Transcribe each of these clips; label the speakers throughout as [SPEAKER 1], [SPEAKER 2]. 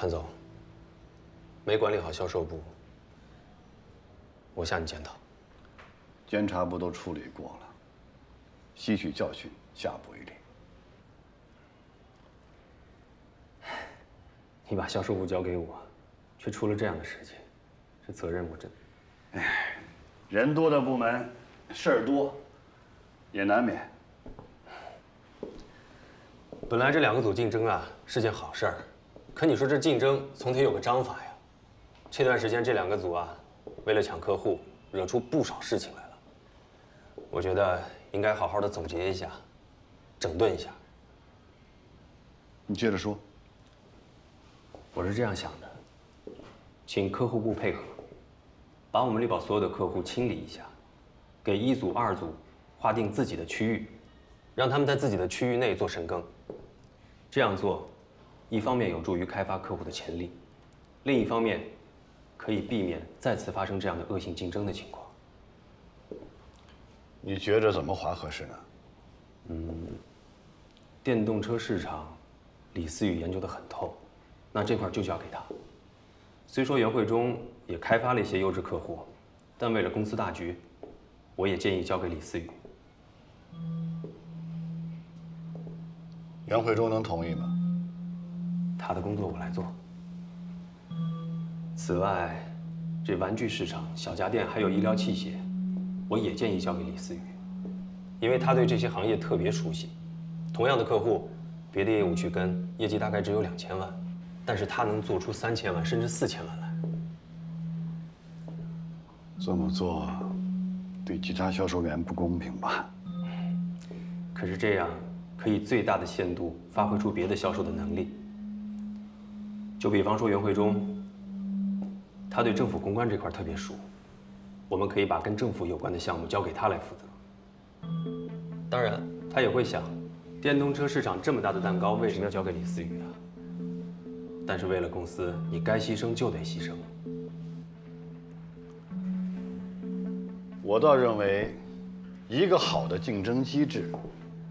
[SPEAKER 1] 潘总，没管理好销售部，我向你检讨。
[SPEAKER 2] 监察部都处理过了，吸取教训，下不为例。
[SPEAKER 1] 你把销售部交给我，却出了这样的事情，这责任我真……
[SPEAKER 2] 哎，人多的部门，事儿多，也难免。
[SPEAKER 1] 本来这两个组竞争啊是件好事儿，可你说这竞争总得有个章法呀。这段时间这两个组啊，为了抢客户，惹出不少事情来了。我觉得应该好好的总结一下，整顿一下。
[SPEAKER 2] 你接着说。
[SPEAKER 1] 我是这样想的，请客户部配合，把我们力宝所有的客户清理一下，给一组、二组划定自己的区域，让他们在自己的区域内做深耕。这样做，一方面有助于开发客户的潜力，另一方面，可以避免再次发生这样的恶性竞争的情况。
[SPEAKER 2] 你觉着怎么划合适呢？
[SPEAKER 1] 嗯，电动车市场，李思雨研究的很透。那这块就交给他。虽说袁慧中也开发了一些优质客户，但为了公司大局，我也建议交给李思雨。
[SPEAKER 2] 袁慧中能同意吗？
[SPEAKER 1] 他的工作我来做。此外，这玩具市场、小家电还有医疗器械，我也建议交给李思雨，因为他对这些行业特别熟悉。同样的客户，别的业务去跟，业绩大概只有两千万。但是他能做出三千万甚至四千万来，
[SPEAKER 2] 这么做对其他销售员不公平吧？
[SPEAKER 1] 可是这样可以最大的限度发挥出别的销售的能力。就比方说袁慧忠，他对政府公关这块特别熟，我们可以把跟政府有关的项目交给他来负责。当然，他也会想，电动车市场这么大的蛋糕，为什么要交给李思雨啊？但是为了公司，你该牺牲就得牺牲。
[SPEAKER 2] 我倒认为，一个好的竞争机制，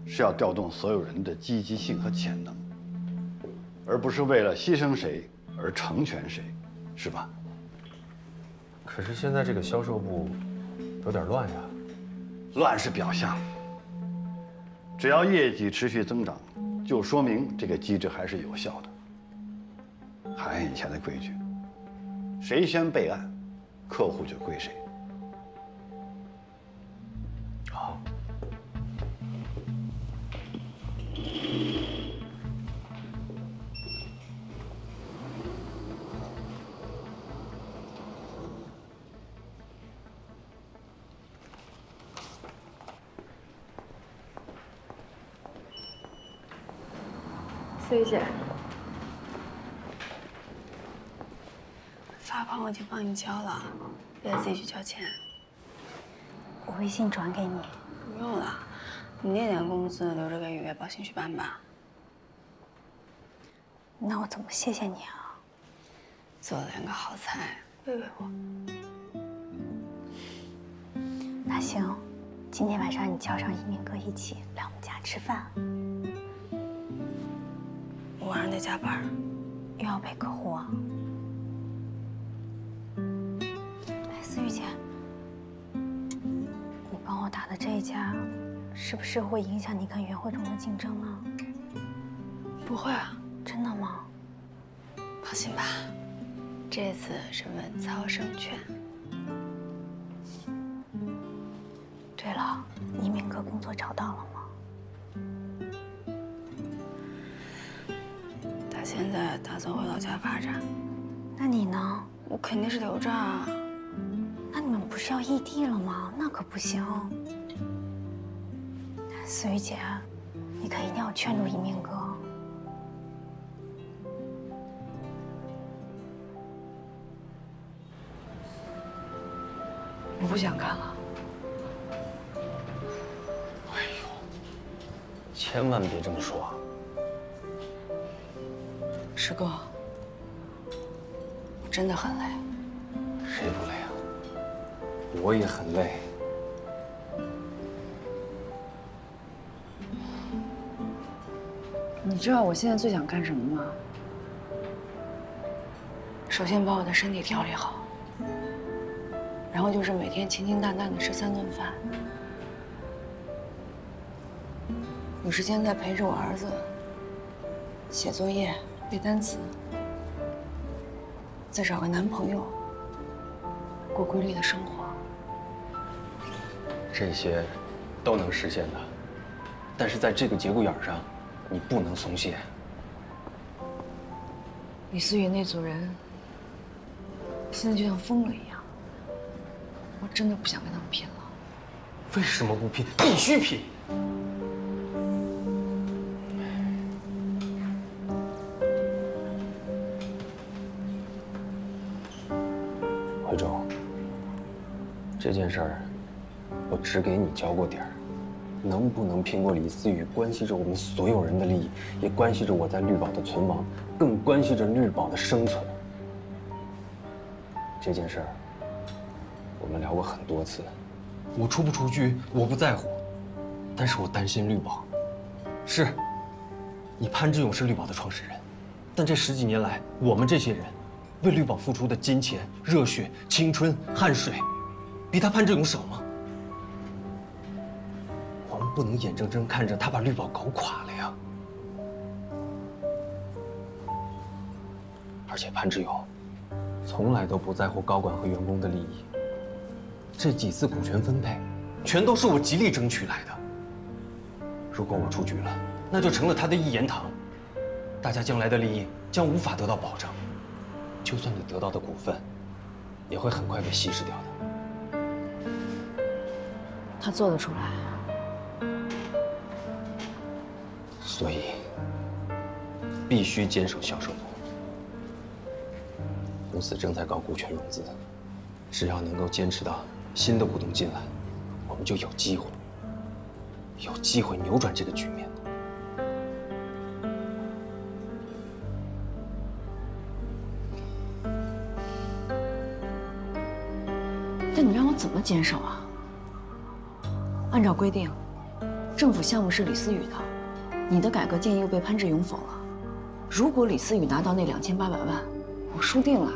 [SPEAKER 2] 是要调动所有人的积极性和潜能，而不是为了牺牲谁而成全谁，是吧？
[SPEAKER 1] 可是现在这个销售部有点乱呀，
[SPEAKER 2] 乱是表象，只要业绩持续增长，就说明这个机制还是有效的。还按以前的规矩，谁先备案，客户就归谁。
[SPEAKER 3] 思雨姐。
[SPEAKER 4] 我已经帮你交了，别自己去交钱。
[SPEAKER 3] 我微信转给你。
[SPEAKER 4] 不用了，你那点工资留着给雨月报兴趣班吧。
[SPEAKER 3] 那我怎么谢谢你啊？
[SPEAKER 4] 做了两个好菜，喂喂我。
[SPEAKER 3] 那行，今天晚上你叫上一鸣哥一起来我们家吃饭。
[SPEAKER 4] 我晚上得加班，
[SPEAKER 3] 又要陪客户啊。哎思雨姐，你帮我打的这一家，是不是会影响你跟袁慧中的竞争呢？
[SPEAKER 4] 不会啊，
[SPEAKER 3] 真的吗？
[SPEAKER 4] 放心吧，这次是稳操胜券。
[SPEAKER 3] 对了，一鸣哥工作找到了吗？
[SPEAKER 4] 现在打算回老家发展。
[SPEAKER 3] 那你呢？
[SPEAKER 4] 我肯定是留着啊。
[SPEAKER 3] 那你们不是要异地了吗？那可不行。思雨姐，你可一定要劝住一鸣哥。
[SPEAKER 5] 我不想干了。
[SPEAKER 1] 哎呦，千万别这么说。
[SPEAKER 5] 师哥，我真的很累。
[SPEAKER 1] 谁不累啊？我也很累。
[SPEAKER 5] 你知道我现在最想干什么吗？首先把我的身体调理好，然后就是每天清清淡淡的吃三顿饭，有时间再陪着我儿子写作业、背单词，再找个男朋友，过规律的生活。
[SPEAKER 1] 这些都能实现的，但是在这个节骨眼上，你不能松懈。
[SPEAKER 5] 李思雨那组人现在就像疯了一样，我真的不想跟他们拼了。
[SPEAKER 1] 为什么不拼？必须拼！这件事儿，我只给你交过底儿，能不能拼过李思雨，关系着我们所有人的利益，也关系着我在绿宝的存亡，更关系着绿宝的生存。这件事儿，我们聊过很多次。我出不出局，我不在乎，但是我担心绿宝。是，你潘志勇是绿宝的创始人，但这十几年来，我们这些人为绿宝付出的金钱、热血、青春、汗水，比他潘志勇少吗？我们不能眼睁睁看着他把绿宝搞垮了呀！而且潘志勇从来都不在乎高管和员工的利益。这几次股权分配，全都是我极力争取来的。如果我出局了，那就成了他的一言堂，大家将来的利益将无法得到保障。就算你得到的股份，也会很快被稀释掉的。
[SPEAKER 5] 他做得出来，
[SPEAKER 1] 所以必须坚守销售部。公司正在搞股权融资，只要能够坚持到。新的股东进来，我们就有机会，有机会扭转这个局面。
[SPEAKER 5] 那你让我怎么坚守啊？按照规定，政府项目是李思雨的，你的改革建议又被潘志勇否了。如果李思雨拿到那两千八百万，我输定了。